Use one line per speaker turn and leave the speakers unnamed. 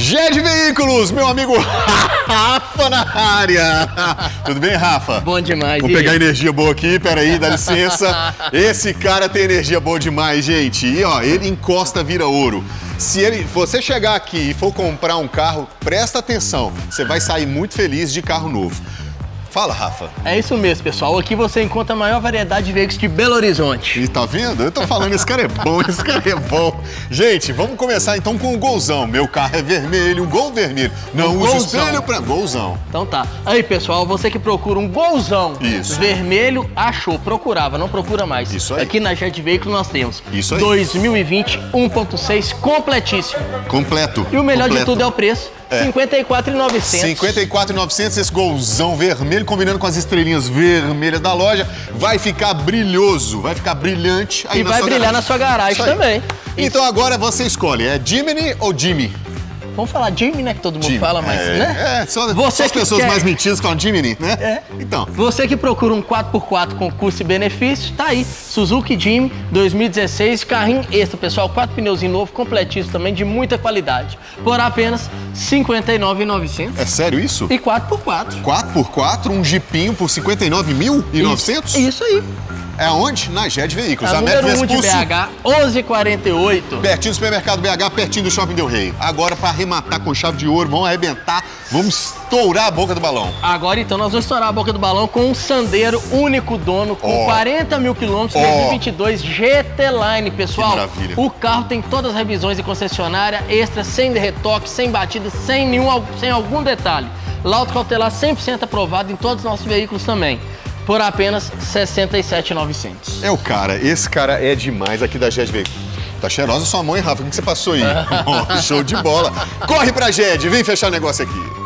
GED Veículos, meu amigo Rafa na área. Tudo bem, Rafa?
Bom demais.
Vou pegar energia boa aqui, peraí, dá licença. Esse cara tem energia boa demais, gente. E ó, ele encosta, vira ouro. Se ele, você chegar aqui e for comprar um carro, presta atenção. Você vai sair muito feliz de carro novo. Fala, Rafa.
É isso mesmo, pessoal. Aqui você encontra a maior variedade de veículos de Belo Horizonte.
E tá vendo? Eu tô falando, esse cara é bom, esse cara é bom. Gente, vamos começar então com o golzão. Meu carro é vermelho, um gol vermelho. Não
Um
usa espelho pra... Golzão.
Então tá. Aí, pessoal, você que procura um golzão
Isso.
vermelho, achou, procurava, não procura mais.
Isso aí.
Aqui na Jet Veículo nós temos
Isso aí.
2020 1.6 completíssimo.
Completo.
E o melhor
completo.
de tudo é o preço.
É.
54,900.
54,900 esse golzão vermelho, combinando com as estrelinhas vermelhas da loja, vai ficar brilhoso, vai ficar brilhante
E
na
vai brilhar
garagem.
na sua garagem também.
Então agora você escolhe, é Jimny ou Jimmy?
Vamos falar Jimmy, né? Que todo mundo
Jimmy.
fala, mas,
é,
né?
É, só,
Você
só as pessoas
quer-
mais mentidas falam Jimny, né?
É.
Então,
Você que procura um 4x4 com custo e benefício, tá aí. Suzuki Jimmy 2016, carrinho extra, pessoal. Quatro pneus novo, completíssimo também, de muita qualidade. Por apenas R$ 59,900
é sério isso?
e 4x4.
4x4, um jipinho por 59.900?
Isso aí.
É onde? Na GED Veículos.
A
Américo
número 1 de
Vespucci.
BH, 1148.
Pertinho do supermercado BH, pertinho do Shopping Del Rey. Agora, pra arrematar com chave de ouro, vamos arrebentar, vamos estourar a boca do balão.
Agora então nós vamos estourar a boca do balão com um Sandero único dono com
Ó.
40 mil quilômetros,
Ó.
2022 GT Line, pessoal.
Que maravilha.
O carro tem todas as revisões de concessionária, extra, sem retoque, sem batida, sem nenhum, sem algum detalhe. Lauto cautelar 100% aprovado em todos os nossos veículos também. Por apenas R$ 67,900.
É o cara, esse cara é demais aqui da GED Veículos. Tá cheirosa sua mão, hein, Rafa? O que você passou aí? Show de bola. Corre pra GED, vem fechar o negócio aqui.